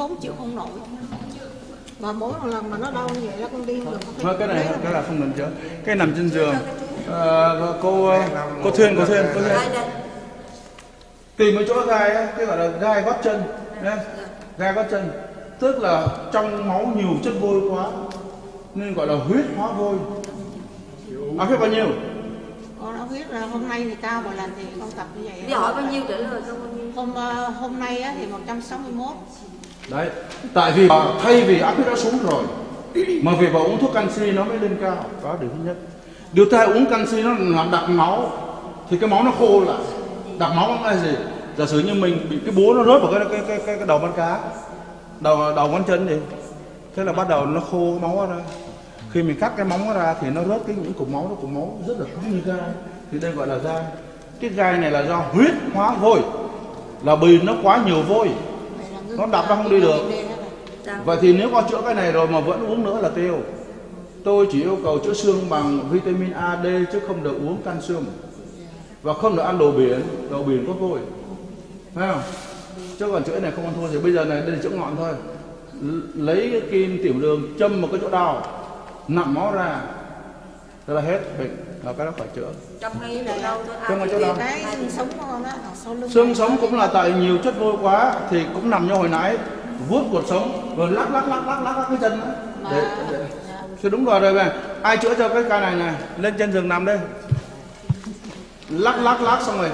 khốn chịu không nổi. Mà mỗi một lần mà nó đau như vậy là con đi không được Vâng, cái này cái là không nằm chữa cái nằm trên giường. Ờ, cô cô thuyền cô thuyền cô thuyền đây đây? Tìm cái chỗ gai á cái gọi là gai gót chân nhé gai gót chân. Tức là trong máu nhiều chất vôi quá nên gọi là huyết hóa vôi. Áp huyết bao nhiêu? Con đã biết là hôm nay thì cao một lần thì con tập như vậy đi hỏi bao nhiêu trả lời không hôm ờ, hôm nay á, thì 161 đấy tại vì thay vì áp huyết đã xuống rồi mà vì vào uống thuốc canxi nó mới lên cao. Đó điều thứ nhất điều thứ hai uống canxi nó làm đặc máu thì cái máu nó khô lại. Đặc máu là gì? Giả sử như mình bị cái búa nó rớt vào cái cái cái cái, cái đầu con cá đầu đầu ngón chân thì thế là bắt đầu nó khô máu ra. Khi mình cắt cái móng nó ra thì nó rớt cái những cục máu nó cục máu rất là cứng như gai. Thì đây gọi là gai. Cái gai này là do huyết hóa vôi là vì nó quá nhiều vôi nó đập nó không đi được Vậy thì nếu con chữa cái này rồi mà vẫn uống nữa là tiêu. Tôi chỉ yêu cầu chữa xương bằng vitamin A, D chứ không được uống canxi và không được ăn đồ biển, đồ biển có vôi. Thấy không? Chứ còn chữa cái này không ăn thua thì bây giờ này đây là chữa ngọn thôi. Lấy cái kim tiểu đường châm một cái chỗ đau, nặn máu ra, thế là hết bệnh là cái đó phải chữa. trong ngay chỗ đâu Trong chỗ đâu? cái xương sống sau lưng Xương cũng là tại nhiều chất vôi quá thì cũng nằm như hồi nãy vuốt cột sống rồi lắc lắc lắc lắc lắc, lắc cái chân đó. Để, để. Thì đúng rồi rồi về ai chữa cho cái ca này này lên trên giường nằm đây lắc lắc lắc xong rồi